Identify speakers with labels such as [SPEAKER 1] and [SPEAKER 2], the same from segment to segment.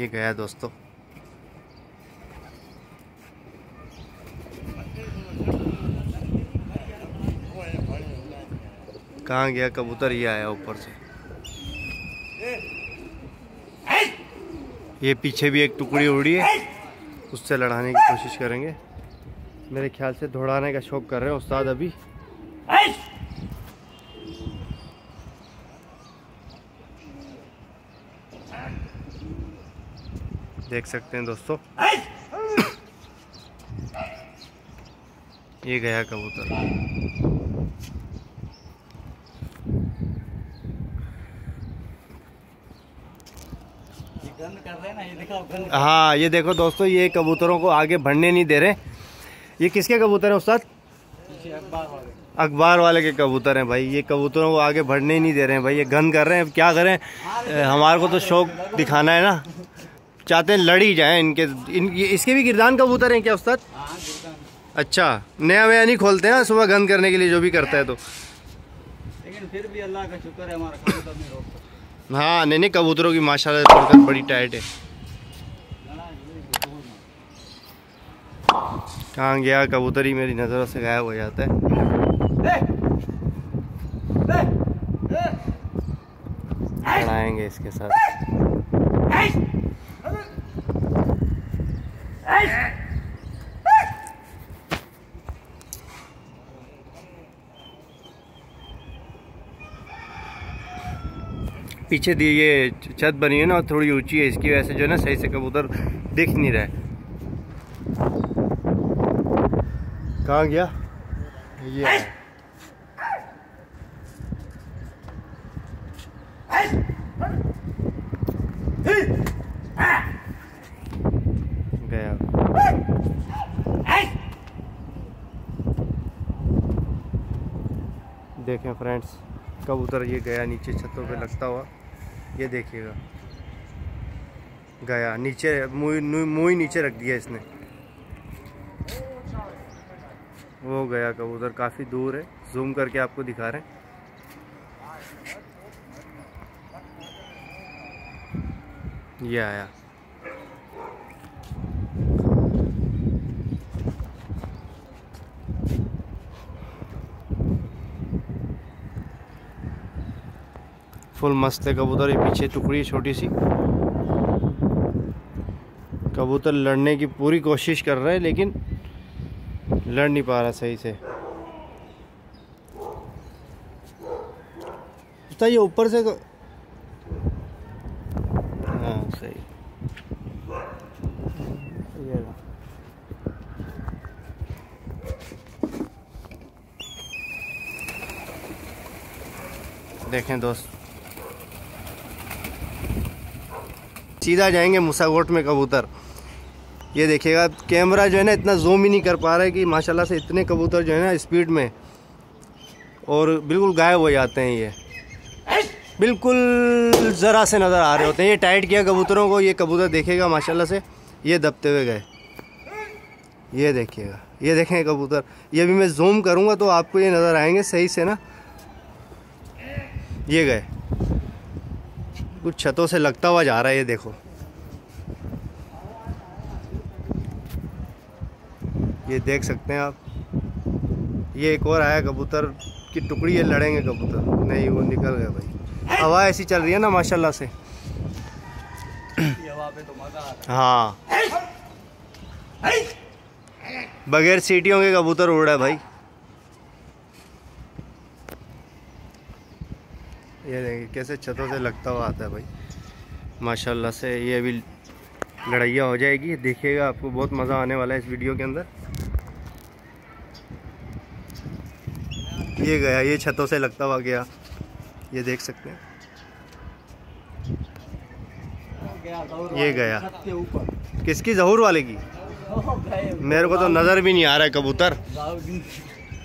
[SPEAKER 1] ये गया दोस्तों। कहाँ गया कबूतर? ये आया ऊपर से। ये पीछे भी एक टुकड़ी उड़ी है। उससे लड़ाने की कोशिश करेंगे। मेरे ख्याल से दौड़ाने का शौक कर रहे हैं उस्ताद अभी। देख सकते हैं दोस्तों। ये गया कबूतर। हाँ ये देखो दोस्तों ये कबूतरों को आगे बढ़ने नहीं दे रहे। ये किसके कबूतर हैं उस्ताद? अखबार वाले। के कबूतर हैं भाई। ये कबूतरों को आगे बढ़ने ही नहीं दे रहे हैं भाई। ये गन कर रहे हैं क्या करें? हमारे को तो शौक दिखाना है ना। चाहते हैं लड़ी जाए इनके इन इसके भी गिरदान कबूतर हैं क्या उस्ताद? अच्छा नया वया नहीं खोलते हैं सुबह गंद करने के लिए जो भी करता है तो।
[SPEAKER 2] लेकिन फिर भी अल्लाह का शुक्र है हमारा
[SPEAKER 1] हाँ। नहीं नहीं कबूतरों की माशाल्लाह बड़ी टाइट है। कहाँ गया कबूतर ही मेरी नज़रों से गायब हो जाता है। लड़ाएँगे इसके साथ। पीछे दी ये छत बनी है ना, और थोड़ी ऊँची है, इसकी वजह से जो है ना सही से कबूतर दिख नहीं रहा है। कहाँ गया? ये देखें फ्रेंड्स, कबूतर ये गया नीचे छतों पे लगता हुआ। ये देखिएगा। गया, नीचे मुँह ही नीचे रख दिया इसने। वो गया कबूतर काफ़ी दूर है। जूम करके आपको दिखा रहे हैं। ये आया। फुल मस्त है कबूतर ये पीछे टुकड़ी है छोटी सी कबूतर लड़ने की पूरी कोशिश कर रहा है लेकिन लड़ नहीं पा रहा सही से तो ये ऊपर से को... हाँ सही। देखें दोस्त सीधा जाएँगे मुसागोट में कबूतर। ये देखिएगा, कैमरा जो है ना इतना जूम ही नहीं कर पा रहा है कि माशाल्लाह से इतने कबूतर जो है ना स्पीड में और बिल्कुल गायब हो जाते हैं ये। बिल्कुल ज़रा से नज़र आ रहे होते हैं। ये टाइट किया कबूतरों को, ये कबूतर देखेगा माशाल्लाह से। ये दबते हुए गए। ये देखिएगा, ये देखें कबूतर। ये भी मैं जूम करूँगा तो आपको ये नज़र आएँगे सही से ना। ये गए। कुछ छतों से लगता हुआ जा रहा है, ये देखो। ये देख सकते हैं आप। ये एक और आया कबूतर, की टुकड़ी ये लड़ेंगे कबूतर। नहीं, वो निकल गया भाई। हवा ऐसी चल रही है ना, माशाल्लाह से। हाँ। बगैर सीटियों के कबूतर उड़ रहा है भाई। ये देखिए कैसे छतों से लगता हुआ आता है भाई। माशाल्लाह से ये अभी लड़ाइया हो जाएगी। देखिएगा आपको बहुत मज़ा आने वाला है इस वीडियो के अंदर। ये गया ये छतों से लगता हुआ गया। ये देख सकते हैं। ये गया। किसकी? जहूर वाले की। मेरे को तो नज़र भी नहीं आ रहा है कबूतर।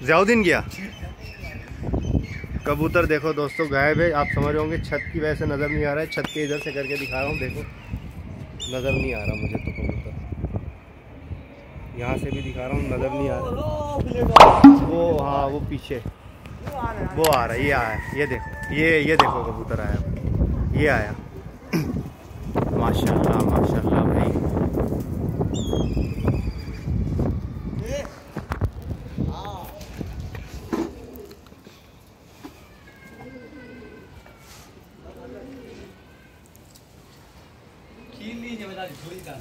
[SPEAKER 1] जयाउद्दीन गया कबूतर देखो दोस्तों, गायब है। आप समझ होंगे, छत की वजह से नज़र नहीं आ रहा है। छत के इधर से करके दिखा रहा हूँ, देखो। नज़र नहीं आ रहा मुझे तो कबूतर। यहाँ से भी दिखा रहा हूँ, नज़र नहीं आ रहा। वो हाँ वो पीछे। वो आ रहा है, ये आया। ये देखो, ये ये देखो कबूतर आया। ये आया। माशाल्लाह माशाल्लाह भाई।
[SPEAKER 2] खील लीजिए बता थोड़ी का